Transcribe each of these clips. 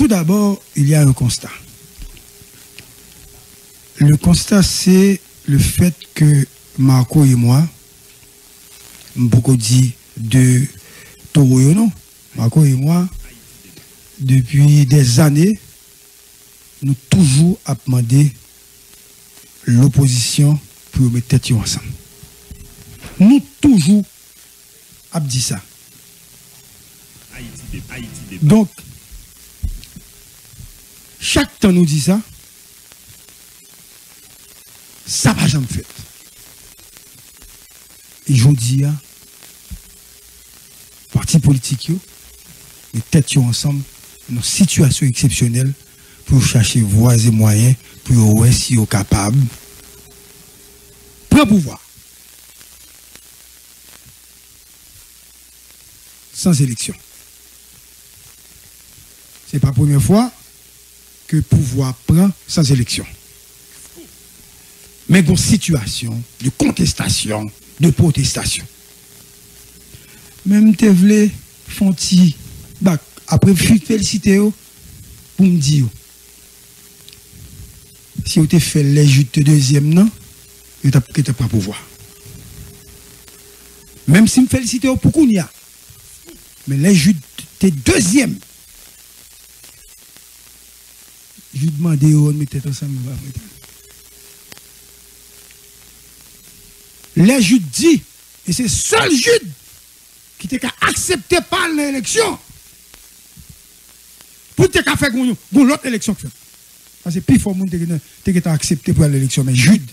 Tout d'abord, il y a un constat. Le constat, c'est le fait que Marco et moi, beaucoup dit de Toro, non Marco et moi, depuis des années, nous toujours à demander l'opposition pour mettre tête ensemble. Nous toujours à dit ça. Donc, chaque temps nous dit ça, ça va jamais fait. Et j'en dis, parti politique, les têtes ensemble, une situation exceptionnelle pour chercher voies et moyens pour voir si sont capables prendre pouvoir. Sans élection. Ce n'est pas la première fois que pouvoir prend sans élection. Mais une situation de contestation, de protestation. Même te voulez font bah, après féliciter pour me dire si vous avez fait les de deuxième non, vous n'avez pas pouvoir. Même si je me félicite pour qu'on y a. Mais les deuxième. Je demande on mettait ensemble. Les judes dit, et c'est seul jude qui t'a accepté par l'élection pour te faire une autre élection. Parce que plus fort monde qui accepté pour l'élection. Mais Jude,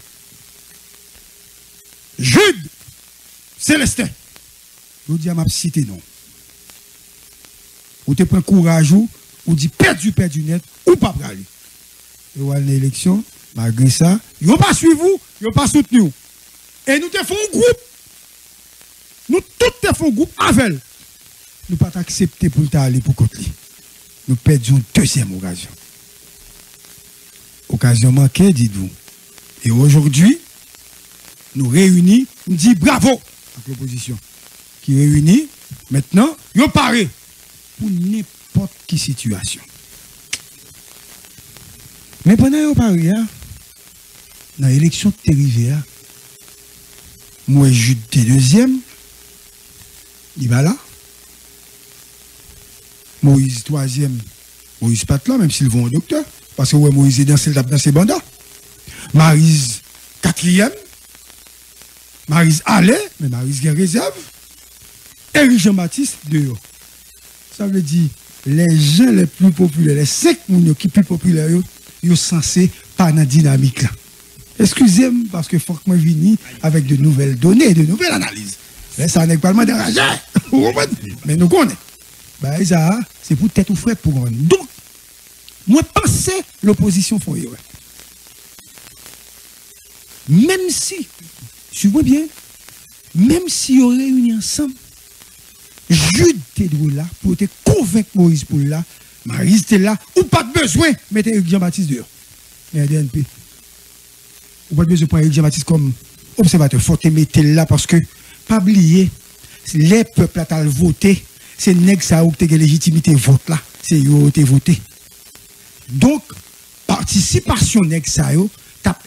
Jude, Célestin, je dis à ma cité non. Ou te prends courage ou, ou dit perdu, perdu net, ou pas aller. Et ou l'élection, malgré ça, ils n'ont pas suivi vous, ils n'ont pas soutenu. Et nous te faisons un groupe. Nous tous te faisons un groupe avec. Nous pas accepter pour aller pour côté. Nous perdons une deuxième occasion occasion manquée, dites-vous. Et aujourd'hui, nous réunis, nous dit bravo à l'opposition qui réunit maintenant, nous paré pour n'importe quelle situation. Mais pendant que paré, hein, dans l'élection de arrivée, hein, moi, deuxième, il va là. Moïse troisième, Moïse pas là, même s'ils vont au docteur. Parce que ouais, Moïse est dans ses, dans ses bandas. Marise, quatrième. Marise allait, mais Marise a réserve. Et Jean-Baptiste, dehors. Ça veut dire, les gens les plus populaires, les cinq qui sont plus populaires, sont censés pas dans dynamique là. Excusez-moi, parce que faut que moi vienne avec de nouvelles données, de nouvelles analyses. Mais ça n'est pas le déranger. Mais nous connaissons. Bah, ça, c'est pour tête ou frais pour nous. Donc, moi, pensais l'opposition faut Même si, suivez bien, même si on réunit ensemble, Jude là pour te convaincre Moïse pour là, Marie là, ou pas de besoin, mettez Jean-Baptiste dehors. Mais DNP. Ou pas de besoin pour Jean-Baptiste comme observateur. Faut te mettre là parce que, pas oublier, les peuples ont voté, c'est nèg ça ou la légitimité vote là, c'est eux qui voté. Donc, participation nèg ça yo, ça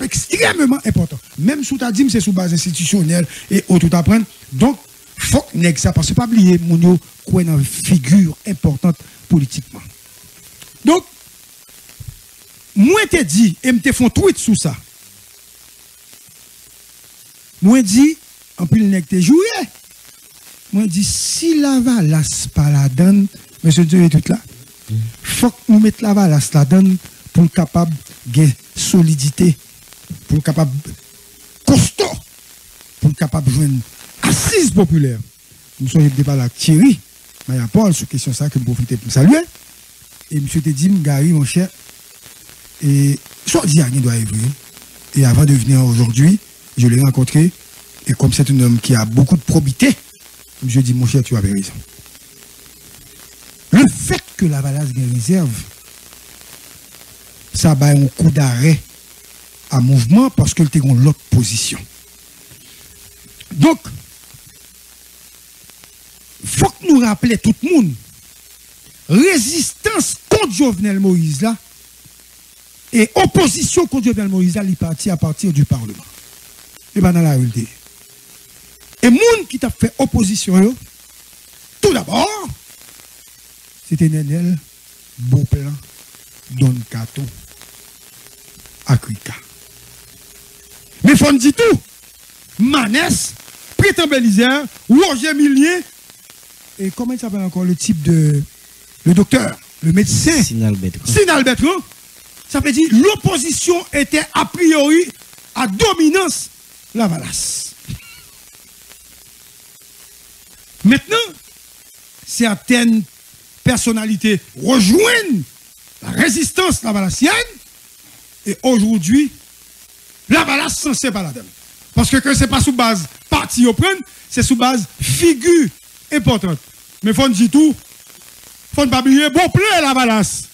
extrêmement important. Même sous ta dit c'est sous base institutionnelle et autre tout apprendre. Donc, faut que nèg ça parce que pas oublier moun yo quoi une figure importante politiquement. Donc, moi te dit et me te font tweet sous ça. Moi dit en plus nèg te joué. Moi dit si la valas pas la donne, monsieur Dieu est tout là faut que nous mettions la valance là-dedans pour être capable de solidité, pour être capable costaud, pour être capable de jouer une assise populaire. Nous sommes débat avec Thierry, mais a Paul sur question ça que je profite pour saluer. Et M. te dit, Gary, mon cher, et soit dit, rien doit évoluer. Et avant de venir aujourd'hui, je l'ai rencontré, et comme c'est un homme qui a beaucoup de probité, je dis, mon cher, tu avais raison. Le fait que la valasse gagne réserve, ça va un coup d'arrêt à mouvement parce qu'elle était dans l'autre position. Donc, faut que nous rappelions tout le monde résistance contre Jovenel Moïse là, et opposition contre Jovenel Moïse là, il parti à partir du Parlement. Et bien dans la réalité. Et monde qui t'a fait opposition, tout d'abord, c'était Nenel Beauplan Don Cato Akrika. Mais faut dire tout. Manès, Prétend Roger Millier, et comment il s'appelle encore le type de. Le docteur, le médecin? Sinalbetron. Ça veut dire l'opposition était a priori à dominance la valasse. Maintenant, certaines personnalités rejoignent la résistance la valassienne et aujourd'hui, la valasse censée pas la donne. Parce que ce n'est pas sous base parti au c'est sous base figure importante. Mais il faut dire tout, il faut pas oublier, bon plein la valasse.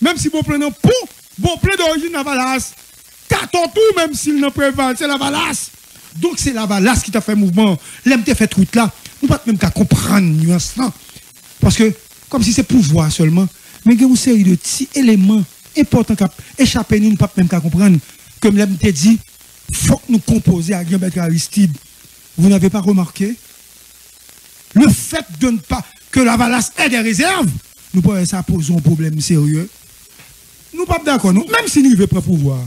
Même si bon plein non pour, bon plein d'origine la valasse. Carton tout, même s'il n'en prévale, c'est la valasse. Donc c'est la valasse qui t'a fait mouvement. L'aime fait truc là. Nous pas même qu'à comprendre nuance là. Parce que, comme si c'est pouvoir seulement, mais il y a une série de petits éléments importants qui échappent nous, pas même qu'à comprendre. Comme l'aime dit, faut que nous composer à Guillaume Aristide. Vous n'avez pas remarqué? Le fait de ne pas que la valasse ait des réserves, nous pourrions ça poser un problème sérieux. Nous pas d'accord, même si nous ne pas pouvoir.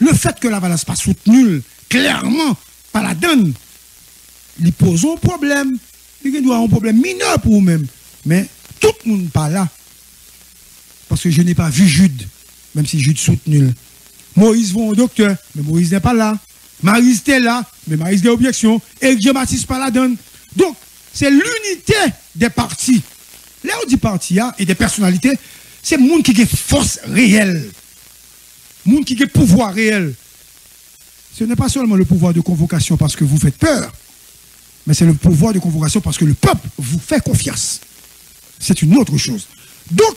Le fait que la valasse pas soutenue clairement par la donne, il pose un problème. Il doit un problème mineur pour vous-même. Mais tout le monde pas là. Parce que je n'ai pas vu Jude, même si Jude soutenu. Moïse va au docteur, mais Moïse n'est pas là. Marie était là, mais Marie a objection. Et Dieu Baptiste pas la donne. Donc, c'est l'unité des partis. Là, on dit parti hein, et des personnalités, c'est monde qui a force réelle. Le monde qui a pouvoir réel. Ce n'est pas seulement le pouvoir de convocation parce que vous faites peur, mais c'est le pouvoir de convocation parce que le peuple vous fait confiance. C'est une autre chose. Donc,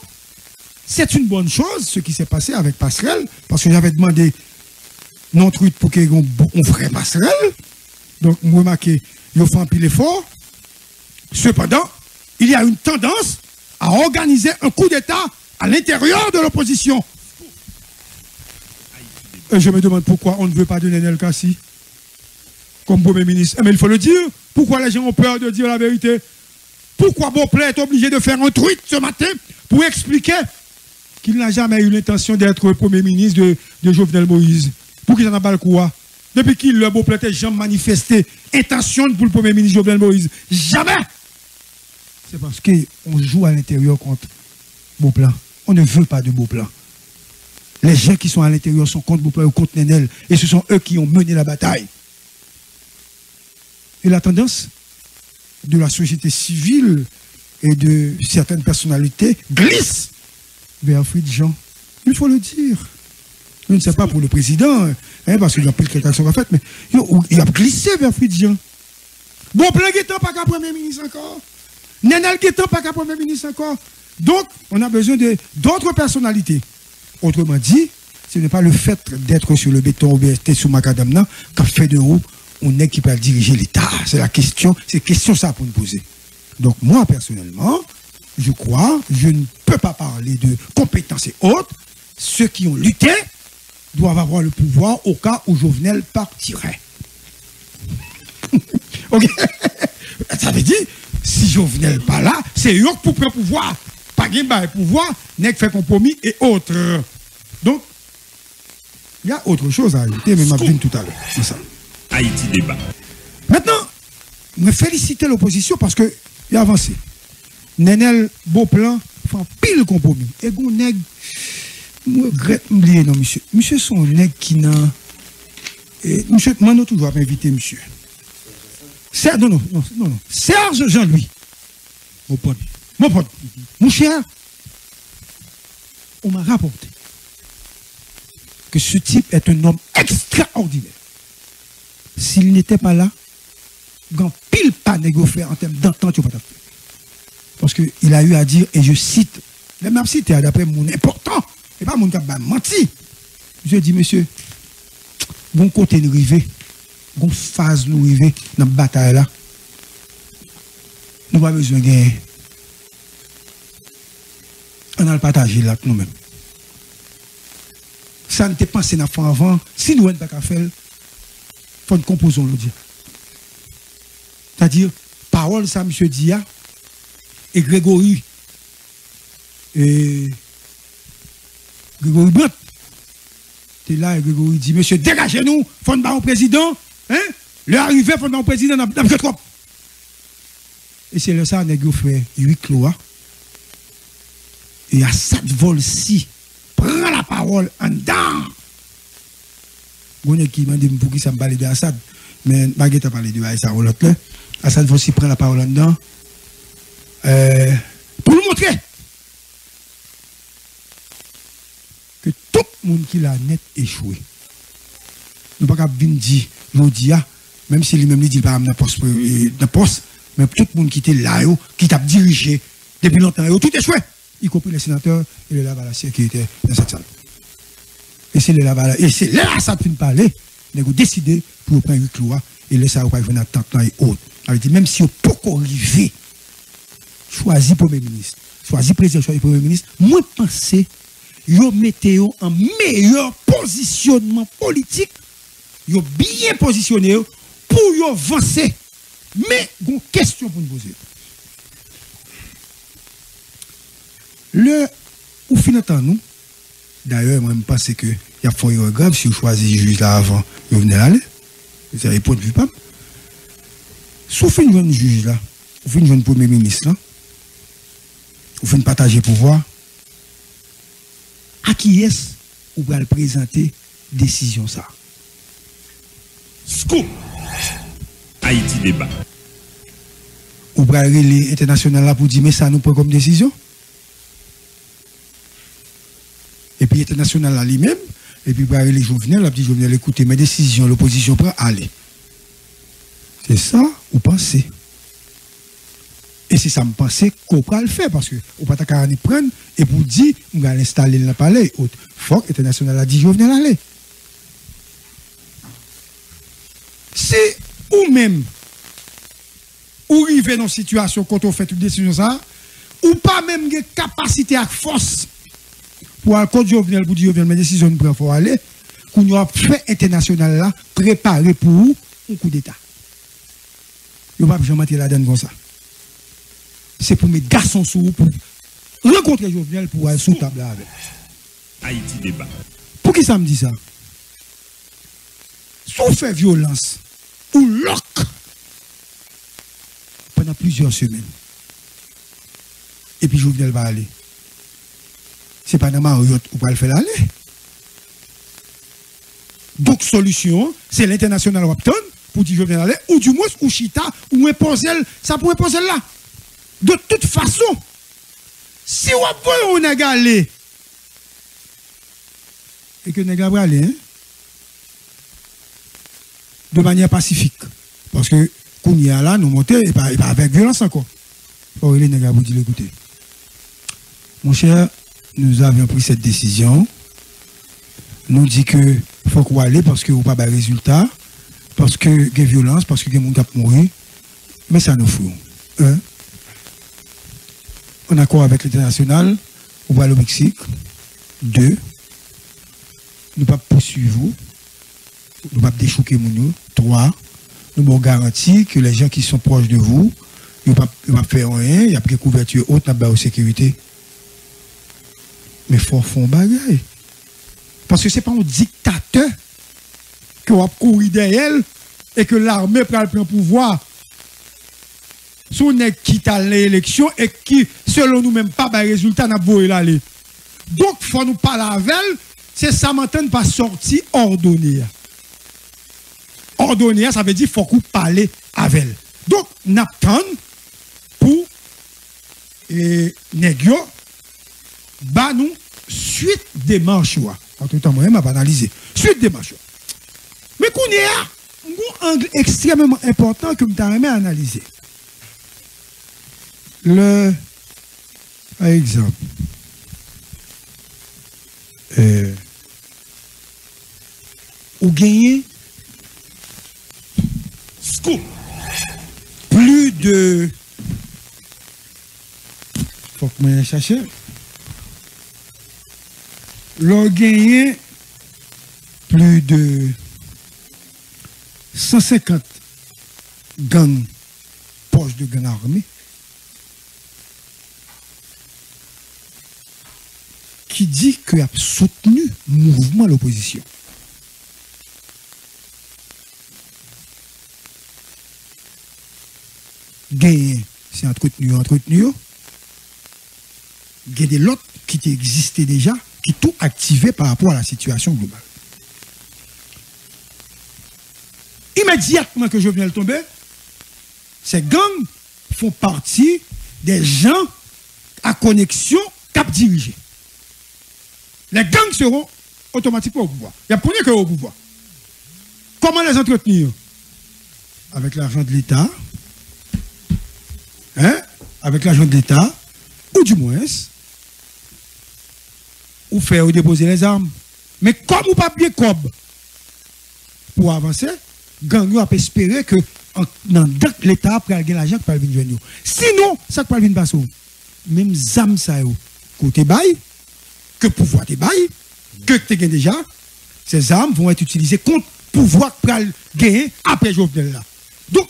c'est une bonne chose ce qui s'est passé avec Passerelle, parce que j'avais demandé non truc pour qu'il y ait un vrai Passerelle. Donc, moi, remarqué, il fait un effort. Cependant, il y a une tendance à organiser un coup d'État à l'intérieur de l'opposition. Et je me demande pourquoi on ne veut pas donner Nenel Kassi comme Premier ministre. Mais il faut le dire. Pourquoi les gens ont peur de dire la vérité? Pourquoi Beauplet est obligé de faire un tweet ce matin pour expliquer qu'il n'a jamais eu l'intention d'être Premier ministre de, Jovenel Moïse? Pour qu'il n'en a pas le quoi? Depuis qu'il le Beauplet n'a jamais manifesté intention pour le Premier ministre Jovenel Moïse Jamais C'est parce qu'on joue à l'intérieur contre Beauplan. On ne veut pas de Beauplan. Les gens qui sont à l'intérieur sont contre Beauplan ou contre Nenel. Et ce sont eux qui ont mené la bataille. Et la tendance de la société civile et de certaines personnalités glisse vers Jean. Il faut le dire. Je ne sais pas pour le président, hein, parce qu'il a pris quelques actions faites, mais il a glissé vers Jean. Bon, plein de pas qu'à Premier ministre encore. Nenel Guetton, pas qu'à Premier ministre encore. Donc, on a besoin d'autres personnalités. Autrement dit, ce n'est pas le fait d'être sur le béton d'être sur Macadam qui fait de vous on est qui peut diriger l'État. C'est la question, c'est question ça pour nous poser. Donc moi, personnellement, je crois, je ne peux pas parler de compétences et autres. Ceux qui ont lutté doivent avoir le pouvoir au cas où Jovenel partirait. ok Ça veut dire, si Jovenel pas là, c'est eux pour prendre pouvoir. Pas de pouvoir, n'est que fait compromis et autres. Donc, il y a autre chose à ajouter, mais m'a tout à l'heure. Haïti débat. Maintenant, me féliciter l'opposition parce qu'il a avancé. Nenel Beauplan fait pile compromis. Et vous nègre, non, monsieur. Monsieur, son nègre qui n'a. Monsieur, moi, toujours m'inviter, monsieur. Serge, non, non, non, non. Serge Jean-Louis. Mon pote. Mon pote. Mon cher, on m'a rapporté que ce type est un homme extraordinaire s'il n'était pas là, grand pile pas négocié en termes d'entente, Parce qu'il a eu à dire, et je cite, même cité d'après mon important, et pas mon a menti. Je dis, monsieur, bon côté nous river, bon phase nous river dans la bataille là, nous pas besoin de on a le partagé là nous-mêmes. Ça ne t'est pas avant. Si nous n'avons pas faire, il faut une composons le dire. C'est-à-dire, parole ça, M. Dia, et Grégory, et Grégory Brant, tu es là et Grégory dit, monsieur, dégagez-nous, faut au président, hein? Le arrivé, faut au président, dans le trop. Et c'est là ça, on a fait huit clos. Hein. Et à cette vol-ci, la parole en dedans. Vous qui m'a dit pour qui ça me parle de Assad? Mais je ne parlé de Assad ou l'autre. Assad vol-ci prend la parole en dedans. Euh, pour nous montrer que tout le monde qui l'a net échoué. Nous ne pouvons pas dire, nous dire, même si lui-même dit pas dans poste, mais tout le monde qui était là, qui t'a dirigé depuis longtemps, tout échoué y compris les sénateurs et les lavalassiers qui étaient dans cette salle. Et c'est les lavalassiers, et c'est là ça parler, nous avons décidé pour prendre une clou et laisser ça venir attendre et autres. dit, même si on peut arriver, choisir Premier ministre, choisir président, choisir Premier ministre, moi penser, yo mettez en meilleur positionnement politique, yo bien positionné pour yo avancer. Mais, une question pour nous poser. Le, ou finalement, nous, d'ailleurs, moi, je pense que y a fort grave si vous choisissez juge là avant, vous venez aller. Vous avez pas? De vue pas. Sauf une jeune juge là, ou une jeune premier ministre là, ou une partager pouvoir, à qui est-ce vous le présenter décision ça? Scoop! Haïti débat. Ou aller international là pour dire mais ça nous prend comme décision? Et puis international à lui-même, et puis bah, les Jovenel, la petite Jovenel, écoutez, mes décisions, l'opposition prend, allez. C'est ça, vous pensez? Et c'est ça, me pensez qu'on peut le faire, parce que on peut pas prendre, et pour dire, on va l'installer dans le palais, faut international a dit Jovenel, allez. C'est ou même, ou arriver dans une situation quand on fait une décision ça, ou pas même de capacité à force pour un code Jovenel, pour dire Jovenel, mes décisions ne faut aller, qu'on a fait international là, préparé pour un coup d'État. Il va pas jamais donne comme ça. C'est pour mes garçons sous pour rencontrer Jovenel pour aller sous table avec. Haïti débat. Pour qui ça me dit ça? Si on fait violence ou lock? Pendant plusieurs semaines, et puis Jovenel va aller c'est pas dans Marriott ou pas le faire aller. Donc, solution, c'est l'international Wapton pour dire viens aller, ou du moins, ou Chita, ou un ça pourrait poser là. De toute façon, si on a aller, et que nègre va aller, hein, de manière pacifique. Parce que, quand y a là, nous montons, et pas, avec violence encore. Oh, les nègres vous dire, écoutez, mon cher, nous avions pris cette décision. Nous dit que faut qu'on aller parce que vous pas de résultat, parce que y a violence, parce que y a des gens qui mourir. Mais ça nous fout. Un, en accord avec l'international, on va au Mexique. Deux, nous ne pas poursuivre nous ne pas déchouquer nous. Trois, nous vous garantir que les gens qui sont proches de vous, ils ne vont pas faire rien, il y a pris couverture haute, dans la sécurité mais il faut faire bagaille. Parce que ce n'est pas un dictateur qui va courir derrière et que l'armée prend le pouvoir. Si on est qui à l'élection et qui, selon nous-mêmes, pas de résultat, n'a pas l'aller. Donc, il faut nous parler avec c'est ça maintenant pas sortir ordonné. Ordonné, ça veut dire qu'il faut qu'on parle avec elle. Donc, n'attend pour bah nous, suite des marches. En tout temps, moi, je analyser. Suite des. Mais qu'on y a un angle extrêmement important que je vais analyser. Le, par exemple, euh, ou gagner plus de faut que je cherche. L'on gagné plus de 150 gangs proches de gangs armés qui dit qu'il a soutenu le mouvement de l'opposition. Gagné, c'est entretenu, entretenu. Des lots qui existaient déjà, qui tout activé par rapport à la situation globale. Immédiatement que je viens de tomber, ces gangs font partie des gens à connexion cap dirigé. Les gangs seront automatiquement au pouvoir. Il y a premier que au pouvoir. Comment les entretenir? Avec l'argent de l'État, hein? avec l'argent de l'État, ou du moins, ou faire ou déposer les armes. Mais comme ou pas bien comme? Pour avancer, gang a espérer que dans l'État pour gagner l'argent pour venir. Sinon, ça peut venir passer. Même zam ça côté bail que pouvoir te bail que tu gagnes déjà, ces armes vont être utilisées contre pouvoir pour gagner après Jovenel là. Donc,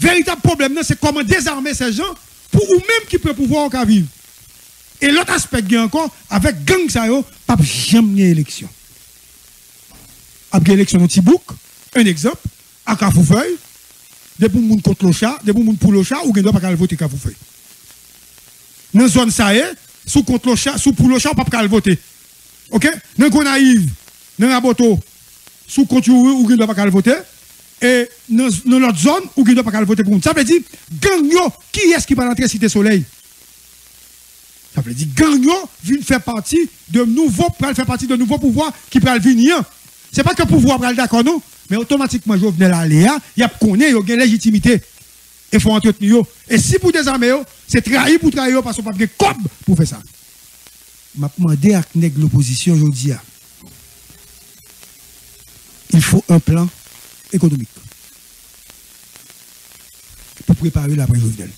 véritable problème c'est comment désarmer ces gens pour ou même qui peut pouvoir encore vivre. Et l'autre aspect qui encore, avec gang ça yo, pas jamais élection. Après élection dans Tibouk, un exemple, à Kafoufeuille, des pour contre le chat, des pour pour le chat, ou gen doit pas voter Kafoufeuille. Dans zone ça sous contre le chat, sous pour le chat, pas voter. OK? Dans Gonaïve, dans Raboto, sous contre ou gen doit pas voter. Et dans l'autre zone, ou gen doit pas voter pour moun. Ça veut dire, gang qui est-ce qui va entrer Cité Soleil? Ça veut dire, gang vient faire partie de nouveaux, faire partie de pouvoirs qui peuvent venir. C'est pas que le pouvoir va d'accord, non? mais automatiquement, je venais là, il y a connaît, il y a légitimité. Il faut entretenir. Et si pour désarmer, c'est trahir pour trahir parce qu'on n'a pas de cob pour faire ça. Je demandé à l'opposition aujourd'hui. Il faut un plan économique pour préparer la jovenel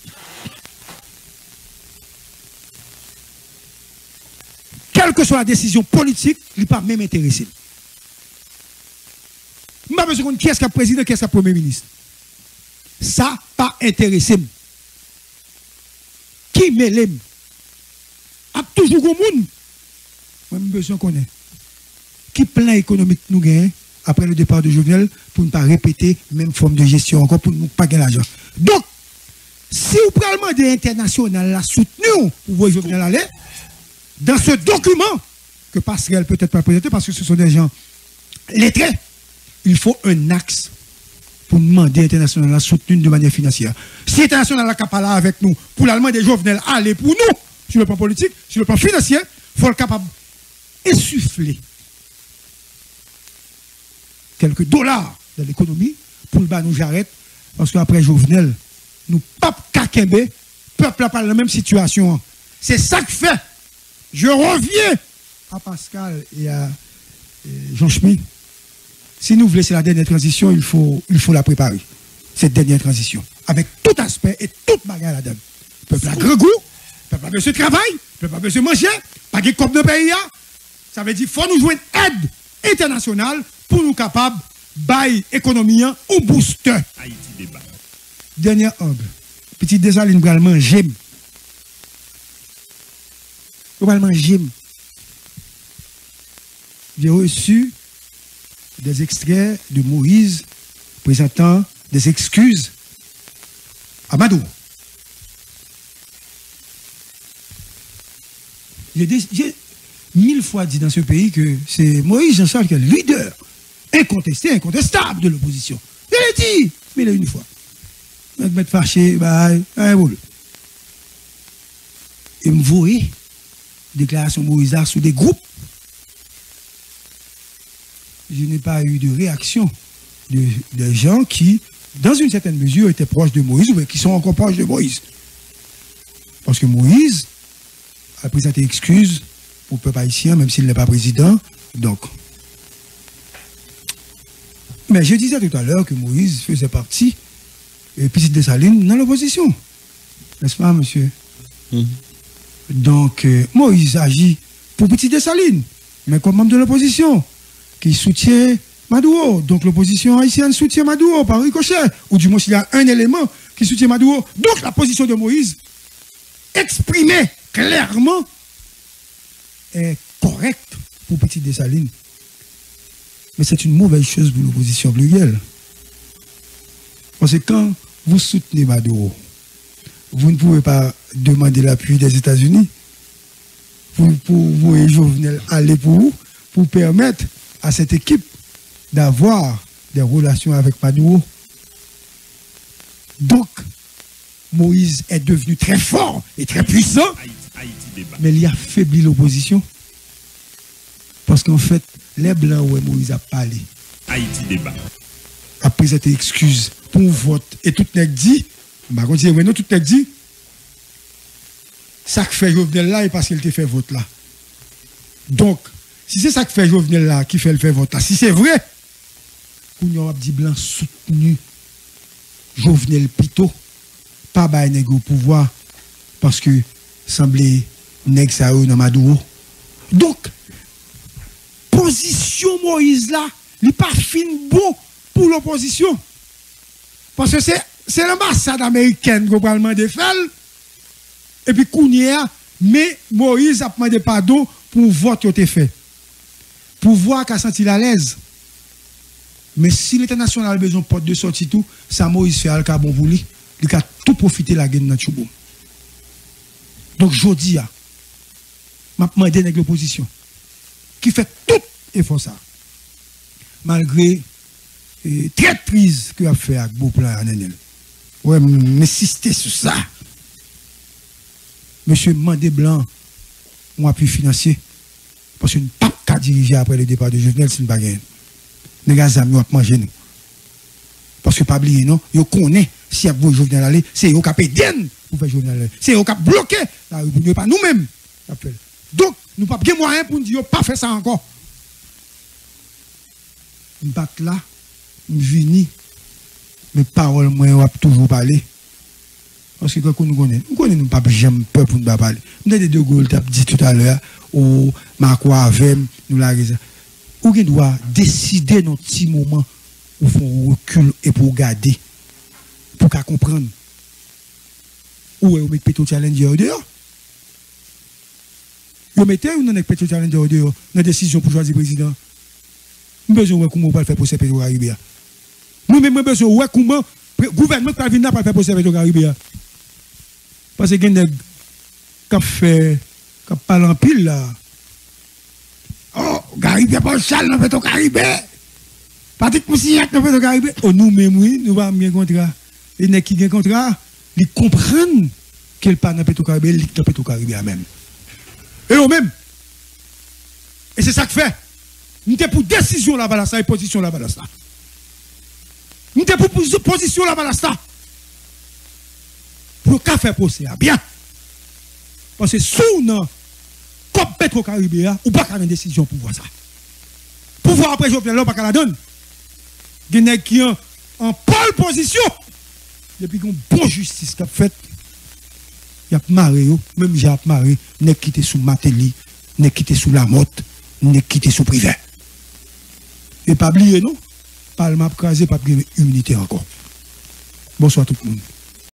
Quelle que soit la décision politique, il n'est pas même intéressé. Je ne pas besoin de qui est-ce président, qui est-ce premier ministre? Ça pas intéressé. Qui m'aime A toujours un monde. Moi, je besoin qu'on ait. Qui plan économique nous gagne après le départ de Jovenel pour ne pas répéter même forme de gestion encore pour ne pas gagner l'argent. Donc, si vous prenez demander international la soutenu pour voir Jovenel aller, dans ce document que Pascal peut-être pas présenter parce que ce sont des gens lettrés, il faut un axe pour demander international la soutenir de manière financière. Si international n'a pas là avec nous, pour l'Allemagne des Jovenel, aller pour nous, sur le plan politique, sur le plan financier, il faut être capable d'insuffler quelques dollars dans l'économie pour le bas nous j'arrête, parce qu'après Jovenel, nous pas kakembe, peuple pas la même situation. C'est ça que fait. Je reviens à Pascal et à Jean Schmitt. Si nous voulons la dernière transition, il faut, il faut la préparer. Cette dernière transition. Avec tout aspect et toute bagarre là-dedans. Le peuple a grand goût, le peuple besoin de travail, le peuple besoin de manger, pas de comme de pays. Hein. Ça veut dire qu'il faut nous jouer une aide internationale pour nous capables bail économie hein, ou booster. Haïti débat. Dernier angle. Petit désaline, vraiment, j'aime. Vraiment, j'aime. J'ai reçu des extraits de Moïse présentant des excuses à Madou. J'ai mille fois dit dans ce pays que c'est Moïse Jean-Charles qui le leader incontesté, incontestable de l'opposition. Je l'ai dit, mais il a une fois. Je vais fâché, bah, Et me voyez, déclaration Moïse sous des groupes je n'ai pas eu de réaction de, gens qui, dans une certaine mesure, étaient proches de Moïse ou qui sont encore proches de Moïse. Parce que Moïse a présenté excuse au peuple haïtien, même s'il n'est pas président. Donc. Mais je disais tout à l'heure que Moïse faisait partie, et Petite Dessaline, dans l'opposition. N'est-ce pas, monsieur? Mm-hmm. Donc, euh, Moïse agit pour Petite Dessaline. mais comme membre de l'opposition, qui soutient Maduro. Donc l'opposition haïtienne soutient Maduro par ricochet, ou du moins il y a un élément qui soutient Maduro. Donc la position de Moïse, exprimée clairement, est correcte pour Petit Dessalines. Mais c'est une mauvaise chose pour l'opposition plurielle. Parce que quand vous soutenez Maduro, vous ne pouvez pas demander l'appui des États-Unis pour, pour vous et Jovenel aller pour vous, pour permettre à cette équipe d'avoir des relations avec Maduro. Donc, Moïse est devenu très fort et très puissant, mais il a affaibli l'opposition. Parce qu'en fait, les Blancs, où Moïse a parlé, Haïti débat. après cette excuse pour vote, et tout n'est dit, bah, on dit, ouais, non, tout n'est dit, ça fait Jovenel là, et parce qu'il te fait vote là. Donc, si c'est ça que fait Jovenel là, qui fait le fait vote là, si c'est vrai, Kounyon Abdi Blanc soutenu Jovenel Pito, pas nèg au pouvoir, parce que semblait nèg ça dans Maduro. Donc, position Moïse là, il n'est pas fin bon pour l'opposition. Parce que c'est, l'ambassade américaine qui a demandé faire. Et puis, Kounia, mais Moïse a demandé pardon pour vote qui a fait. Pour voir qu'à senti à l'aise. Mais si l'international a besoin de porte de sortie tout, ça Moïse fait al bon lui. Il a tout profité la guerre dans Tchouboum. Donc, je dis, m'a demandé avec l'opposition qui fait tout effort ça. Malgré euh, traîtrise que a fait avec Beauplan et Anenel. Ouais, m'insister sur ça. Monsieur Mandé Blanc, on appui financier. Parce que nous pouvons pas diriger après le départ de Jovenel si nous pas. Les gars, amis, ont mangé nous. Parce que pas oublier, non, ils connaissent si vous Jovenel aller, c'est eux qui payé pour faire Jovenel aller. C'est eux qui bloqué la République, pas nous-mêmes. Donc, nous pas moyen pour nous dire, pas faire ça encore. Je là, je vini, mes paroles, moi, toujours parler. Parce que quand nous connaissons, nous connaissons pas jamais peur pour nous parler. Nous avons deux gaules, tu as dit tout à l'heure, ou Marquois Avem, nous l'avons dit. Ou qu'on doit décider dans petit moment où font recul et pour garder, pour qu'à comprendre. Où est le Petro Challenger dehors? Vous mettez ou non avec Petro Challenger dehors, dans la décision pour choisir le président? Nous avons besoin de comment on va faire pour ce Petro Caribéa. Nous même besoin de comment le gouvernement va venir pour faire pour ce Petro Caribéa. Parce que a des qui fait, qui parlent en pile là. Oh, Caribé, pas chal dans Petro Caribé. Patrick Moussignac dans Petro Caribé. Oh, nous-mêmes, oui, nous avons un contrat. Les qui ont un contrat, ils comprennent qu'il pas dans Petro Caribé, il est dans Petro Caribé même. Et eux-mêmes. Et c'est ça que fait. Nous sommes pour décision là-bas là, ça et position là-bas là, ça. Nous sommes pour position là-bas là, ça. Pour qu'à faire procès, bien. Parce que sous non, comme Petro Caribé, ou pas qu'à une décision pour voir ça. Pour voir après, je vais pas qu'à la donne. Des nègres qui ont en pole position. Depuis qu'on bon justice qu'a fait, il y a maré, même j'ai maré, n'est quitté sous Matéli, n'est quitté sous la motte, n'est quitté sous privé. Et pas oublier, non? Pas le map crasé, pas de immunité encore. Bonsoir tout le monde.